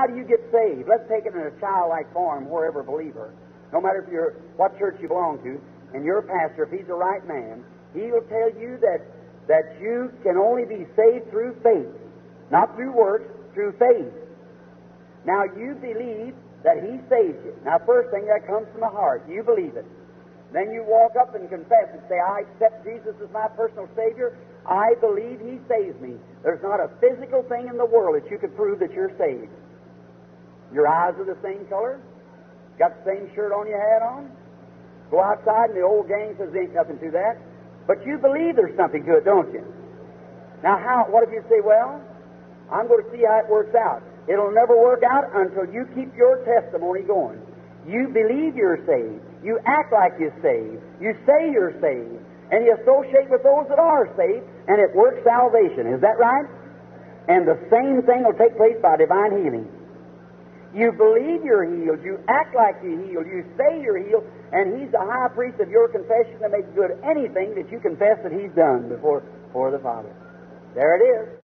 how do you get saved? Let's take it in a childlike form, wherever believer. No matter if you're what church you belong to, and your pastor, if he's the right man, he will tell you that that you can only be saved through faith, not through works, through faith. Now you believe that He saved you. Now, first thing that comes from the heart, you believe it. Then you walk up and confess and say, I accept Jesus as my personal Savior. I believe He saves me. There's not a physical thing in the world that you could prove that you're saved. Your eyes are the same color. Got the same shirt on you had on. Go outside and the old gang says ain't nothing to that. But you believe there's something to it, don't you? Now, how? What if you say, well, I'm going to see how it works out. It'll never work out until you keep your testimony going. You believe you're saved. You act like you're saved. You say you're saved. And you associate with those that are saved, and it works salvation. Is that right? And the same thing will take place by divine healing. You believe you're healed. You act like you're healed. You say you're healed. And He's the high priest of your confession to make good anything that you confess that He's done before, before the Father. There it is.